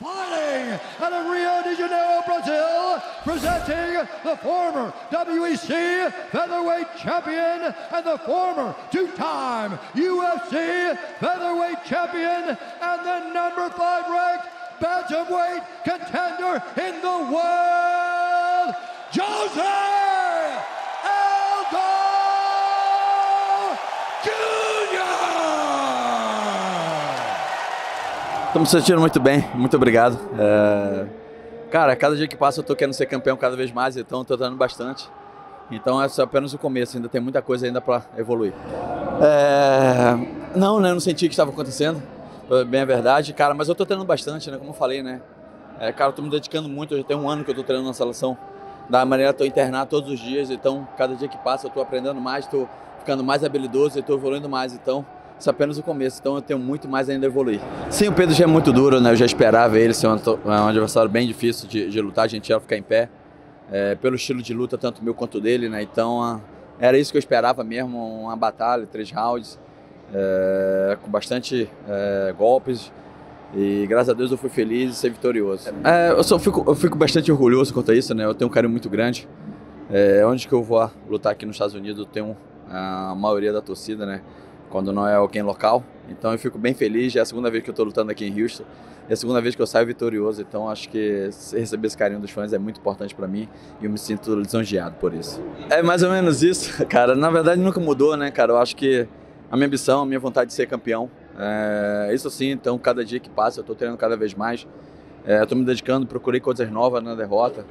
Fighting out of Rio de Janeiro, Brazil, presenting the former WEC featherweight champion and the former two-time UFC featherweight champion and the number five ranked bantamweight contender in the world, Jose Estamos se sentindo muito bem, muito obrigado. É... Cara, cada dia que passa eu tô querendo ser campeão cada vez mais, então tô dando bastante. Então é apenas o começo, ainda tem muita coisa ainda para evoluir. É... Não, né? Eu não senti que estava acontecendo, bem a verdade, cara, mas eu tô treinando bastante, né? Como eu falei, né? É, cara, eu tô me dedicando muito, já tem um ano que eu tô treinando na seleção. Da maneira que eu tô internado todos os dias, então cada dia que passa eu tô aprendendo mais, tô ficando mais habilidoso e tô evoluindo mais, então isso é apenas o começo, então eu tenho muito mais ainda a evoluir. Sim, o Pedro já é muito duro, né? Eu já esperava ele ser um, um adversário bem difícil de, de, lutar, a gente ia ficar em pé, é, pelo estilo de luta, tanto meu quanto dele, né? Então a, era isso que eu esperava mesmo, uma batalha, três rounds, é, com bastante é, golpes. E graças a Deus eu fui feliz e ser vitorioso. É, eu só fico, eu fico bastante orgulhoso quanto a isso, né? Eu tenho um carinho muito grande. É, onde que eu vou lutar aqui nos Estados Unidos, eu tenho a maioria da torcida, né? Quando não é alguém local. Então eu fico bem feliz. Já é a segunda vez que eu estou lutando aqui em Houston. É a segunda vez que eu saio vitorioso. Então acho que receber esse carinho dos fãs é muito importante para mim e eu me sinto lisonjeado por isso. É mais ou menos isso, cara. Na verdade nunca mudou, né, cara? Eu acho que a minha ambição, a minha vontade de ser campeão. É, isso sim, então cada dia que passa eu estou treinando cada vez mais. É, estou me dedicando, procurei coisas novas na derrota.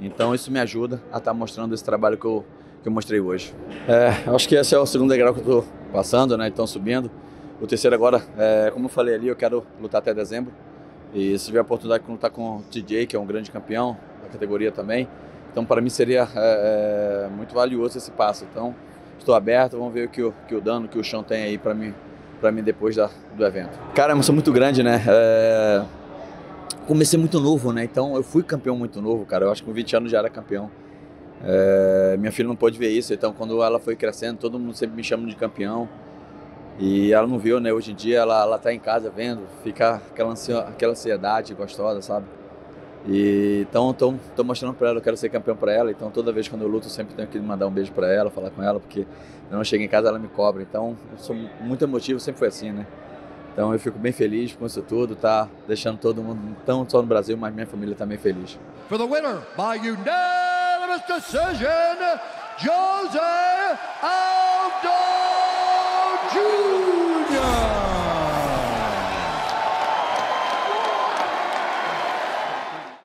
Então isso me ajuda a estar tá mostrando esse trabalho que eu, que eu mostrei hoje. É, acho que esse é o segundo degrau que eu estou passando, né? Então subindo. O terceiro agora, é, como eu falei ali, eu quero lutar até dezembro. E se tiver a oportunidade de lutar com o TJ, que é um grande campeão da categoria também. Então para mim seria é, é, muito valioso esse passo. Então estou aberto, vamos ver o que o, que o Dano, que o chão tem aí para mim, para mim depois da, do evento. Cara, é uma emoção muito grande, né? É... Comecei muito novo, né? Então eu fui campeão muito novo, cara. Eu acho que com 20 anos já era campeão. É... Minha filha não pôde ver isso, então quando ela foi crescendo, todo mundo sempre me chama de campeão. E ela não viu, né? Hoje em dia ela, ela tá em casa vendo, fica aquela, aquela ansiedade gostosa, sabe? E então tô, tô mostrando para ela, eu quero ser campeão para ela, então toda vez quando eu luto eu sempre tenho que mandar um beijo para ela, falar com ela, porque eu não chego em casa ela me cobra. Então eu sou muito emotivo, sempre foi assim, né? Então eu fico bem feliz com isso tudo, tá deixando todo mundo, não só no Brasil, mas minha família também feliz. For the winner by unanimous decision, Jose